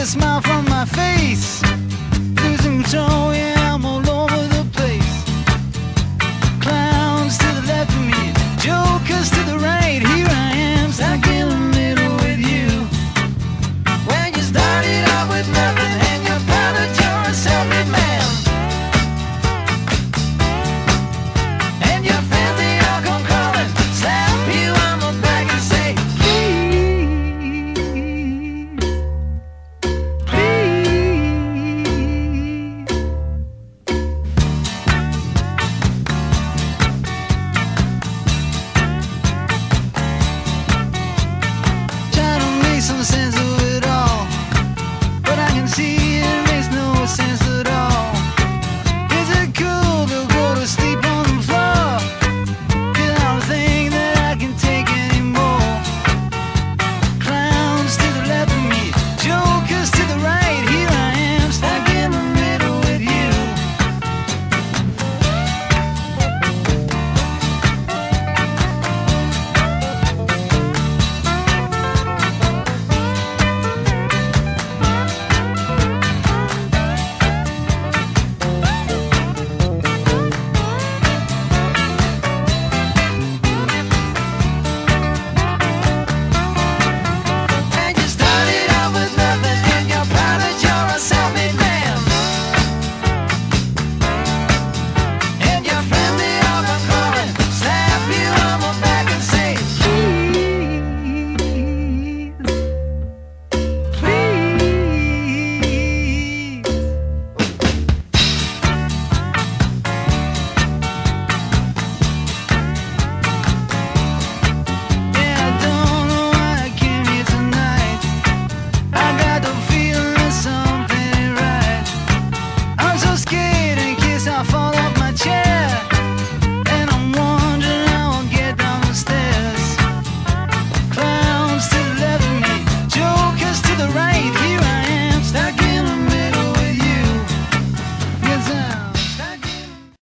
a smile from my face, losing control, yeah.